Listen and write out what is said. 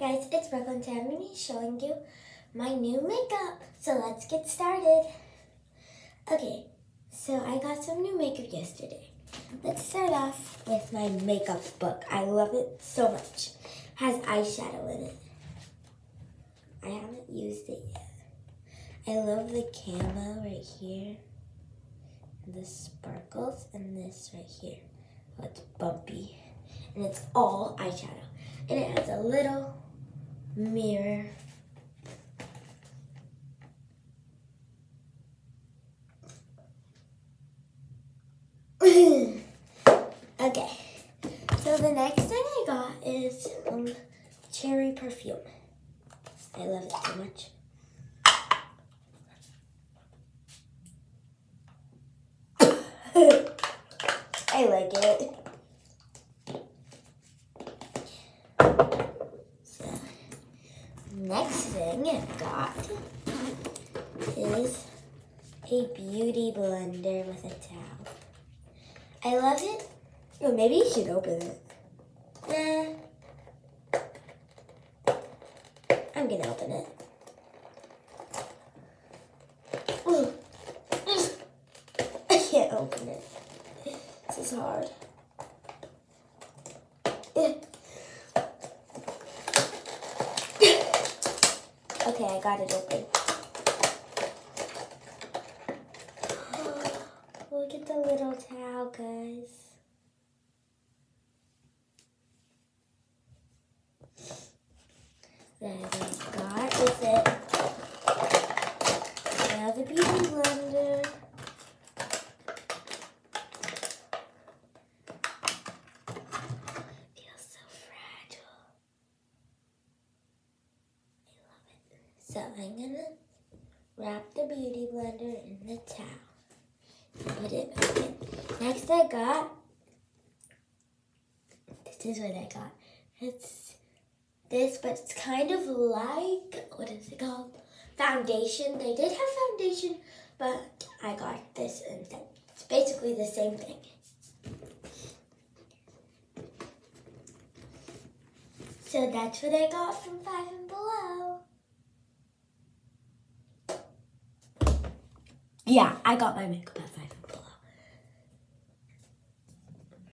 guys, it's Brooklyn Tammany showing you my new makeup. So let's get started. Okay, so I got some new makeup yesterday. Let's start off with my makeup book. I love it so much. has eyeshadow in it. I haven't used it yet. I love the camo right here. The sparkles and this right here. Oh, it's bumpy. And it's all eyeshadow and it has a little mirror. okay, so the next thing I got is um, cherry perfume. I love it so much. I like it. Next thing I've got is a beauty blender with a towel. I love it. Oh, maybe you should open it. Eh. I'm gonna open it. I can't open it. This is hard. Okay, I got it open. Look at the little towel, guys. Then I got with it now the beauty blender. So I'm gonna wrap the beauty blender in the towel. Put it back in. Next I got, this is what I got. It's this, but it's kind of like, what is it called? Foundation. They did have foundation, but I got this instead. It's basically the same thing. So that's what I got from 5 Yeah, I got my makeup at 5